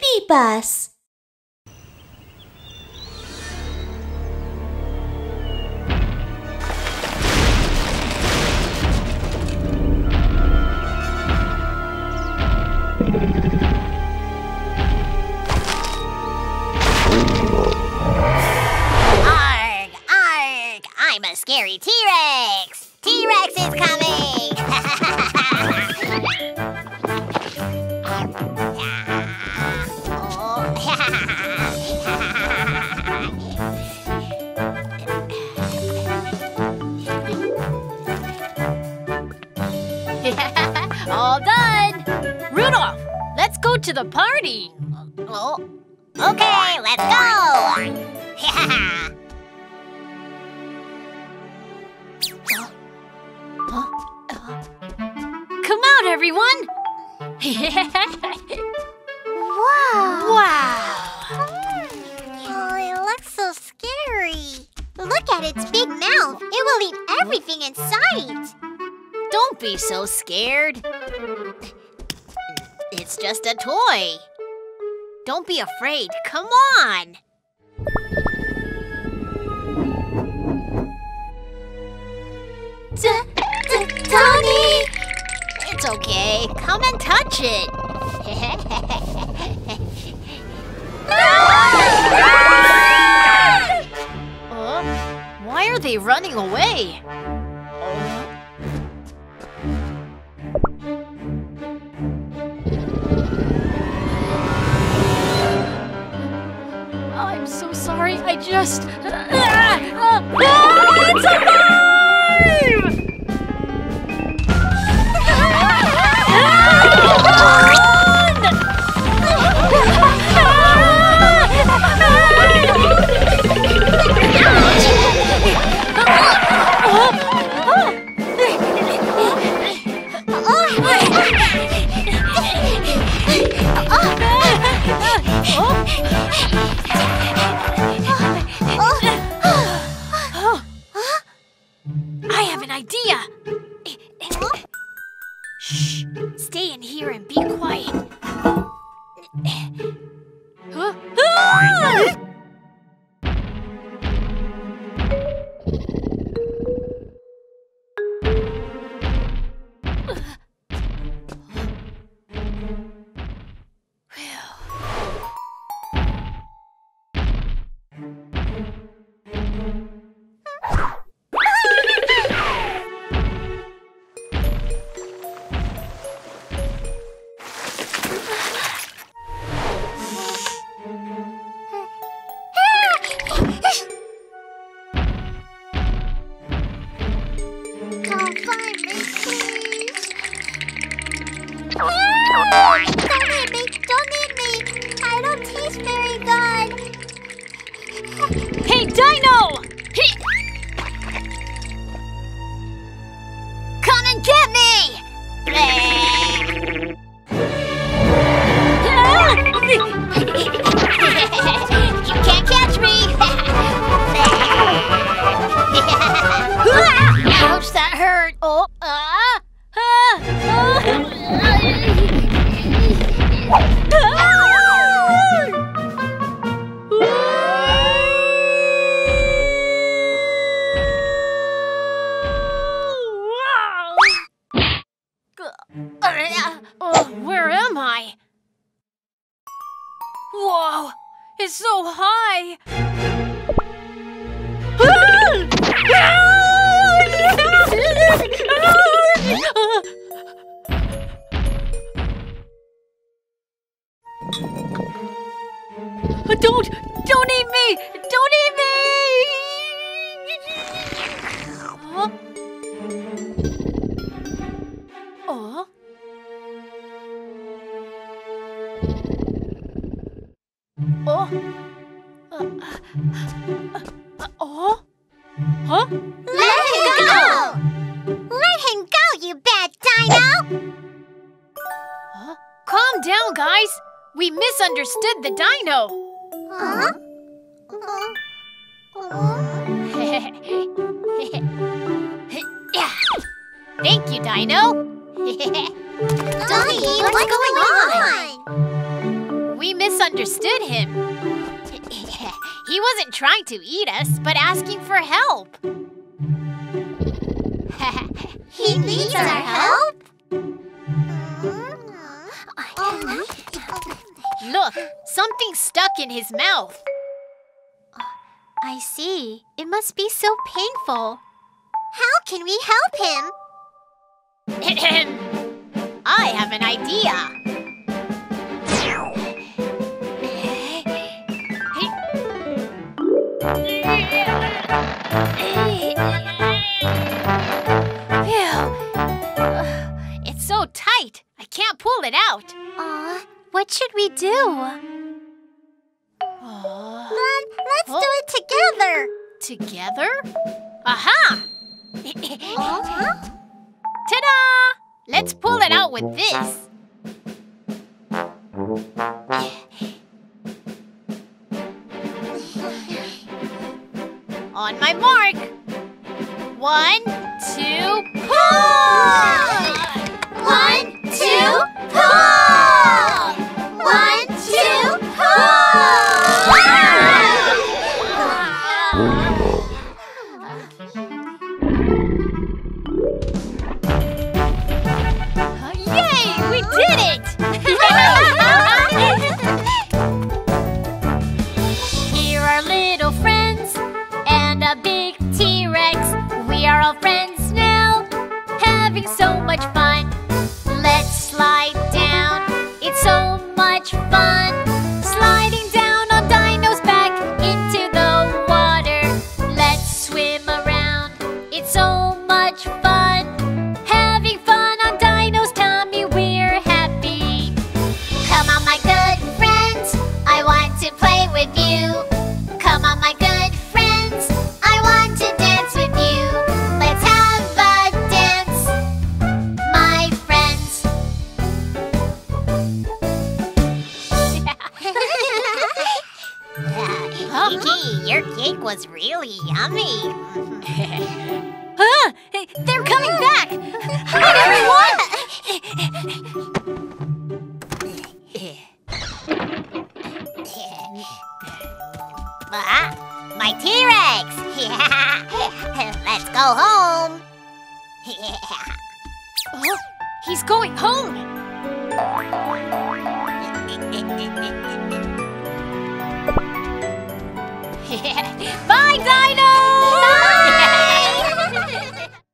baby bus. I'm a scary T-Rex! T-Rex is coming! let's go to the party! oh, okay, let's go! Come out, everyone! wow! wow! Oh, it looks so scary. Look at its big mouth. It will eat everything in sight. Don't be so scared. It's just a toy. Don't be afraid. Come on. Tony! It's okay. Come and touch it. Why are they running away? I just. Uh, uh, uh, Don't me! Don't me! I don't taste very good. Hey, Dino! Ah. Oh, where am I? Whoa, it's so high. Don't, don't eat me! Don't eat me! Oh? Oh? Uh, uh, uh, oh? Huh? Let him go! Let him go, you bad dino! Huh? Calm down, guys. We misunderstood the dino. Huh? Thank you, Dino. Donnie, what's going on? we misunderstood him. he wasn't trying to eat us, but asking for help. He needs our help? Look, something's stuck in his mouth. I see. It must be so painful. How can we help him? I have an idea. It's so tight. I can't pull it out. Aw, what should we do? Oh. Then let's Oh. do it together. Together? Aha! Uh-huh. Ta-da! Let's pull it out with this. On my mark. One, having so much fun. Was really yummy. Huh? They're coming back! Hide, Ah, my T-Rex! Let's go home. oh, he's going home. Bye, Dino!